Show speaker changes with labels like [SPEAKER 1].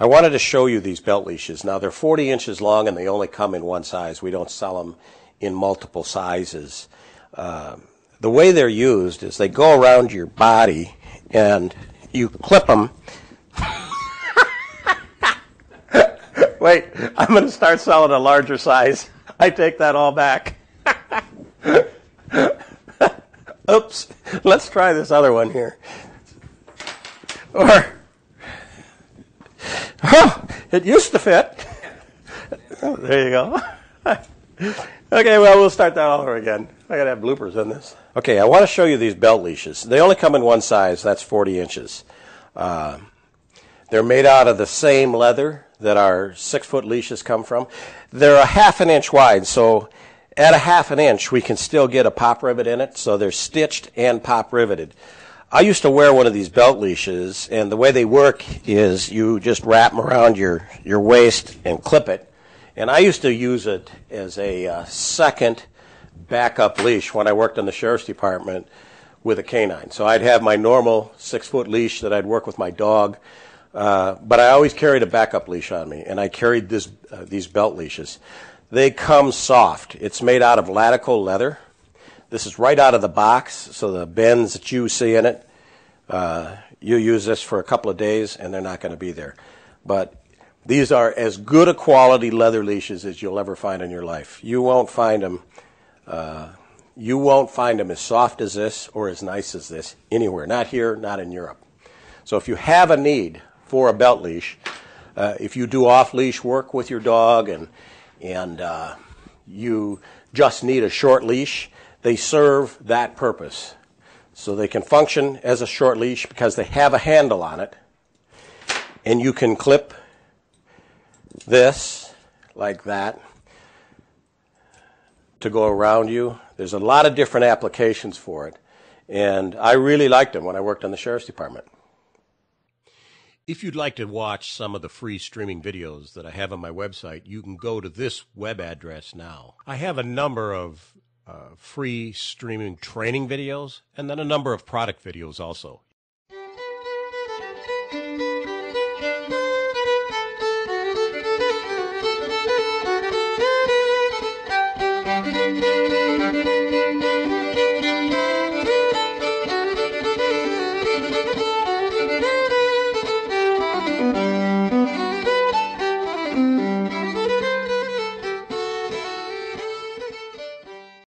[SPEAKER 1] I wanted to show you these belt leashes. Now they're 40 inches long and they only come in one size. We don't sell them in multiple sizes. Uh, the way they're used is they go around your body and you clip them. Wait, I'm going to start selling a larger size. I take that all back. Oops. Let's try this other one here. Or Oh, it used to fit. Oh, there you go. okay, well, we'll start that all over again. I gotta have bloopers in this. Okay, I want to show you these belt leashes. They only come in one size. That's 40 inches. Uh, they're made out of the same leather that our six foot leashes come from. They're a half an inch wide, so at a half an inch, we can still get a pop rivet in it. So they're stitched and pop riveted. I used to wear one of these belt leashes, and the way they work is you just wrap them around your, your waist and clip it. And I used to use it as a uh, second backup leash when I worked in the sheriff's department with a canine. So I'd have my normal six foot leash that I'd work with my dog, uh, but I always carried a backup leash on me, and I carried this, uh, these belt leashes. They come soft. It's made out of Latigo leather. This is right out of the box, so the bends that you see in it, uh, you use this for a couple of days and they're not going to be there. But these are as good a quality leather leashes as you'll ever find in your life. You won't find them. Uh, you won't find them as soft as this or as nice as this anywhere. Not here, not in Europe. So if you have a need for a belt leash, uh, if you do off leash work with your dog and and uh, you just need a short leash, they serve that purpose. So they can function as a short leash because they have a handle on it. And you can clip this like that to go around you. There's a lot of different applications for it. And I really liked them when I worked on the sheriff's department. If you'd like to watch some of the free streaming videos that I have on my website, you can go to this web address now. I have a number of Uh, free streaming training videos and then a number of product videos also.